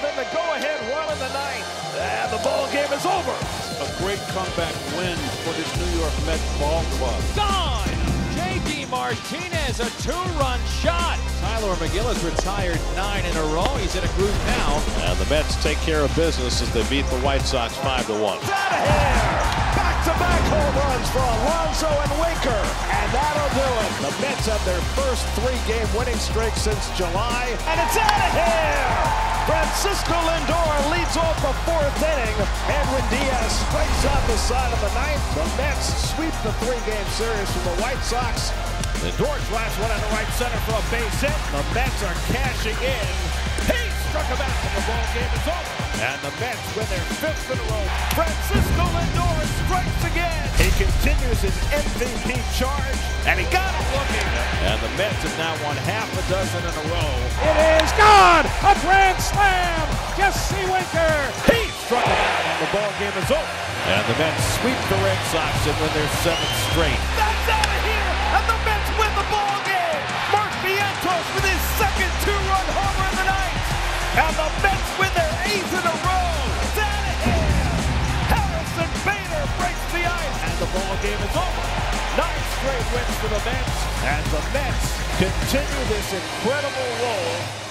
the go-ahead run in the ninth. And the ball game is over. A great comeback win for this New York Mets ball club. Gone! J.D. Martinez, a two-run shot. Tylor Megill's retired nine in a row. He's in a groove now. And the Mets take care of business as they beat the White Sox 5 to 1. Out of here. Back-to-back home runs for Alonso and Winker. And that'll do it. The Mets have their first three-game winning streak since July. And it's out of here. Francisco Lindor leads off the fourth inning. Edwin Diaz strikes out the side of the ninth. The Mets sweep the three-game series from the White Sox. Lindor drives one into right center for a base hit. The Mets are cashing in. He struck him out and the ball game is over. And the Mets win their fifth in a row. Francisco Lindor strikes again. He continues his MVP charge, and he got him looking. And the Mets have now won half a dozen in a row. It gone! A grand slam! Jesse Winker! He struck him out, and the ball game is over. And the Mets sweep the Red Sox and win their seventh straight. That's out of here, and the Mets win the ball game. Mark Vientos with his second two-run homer in the night, and the Mets win their eighth in a row. It's out of here. Harrison Bader breaks the ice, and the ball game is over. Nine straight wins for the Mets, and the Mets continue this incredible roll